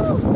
Woo!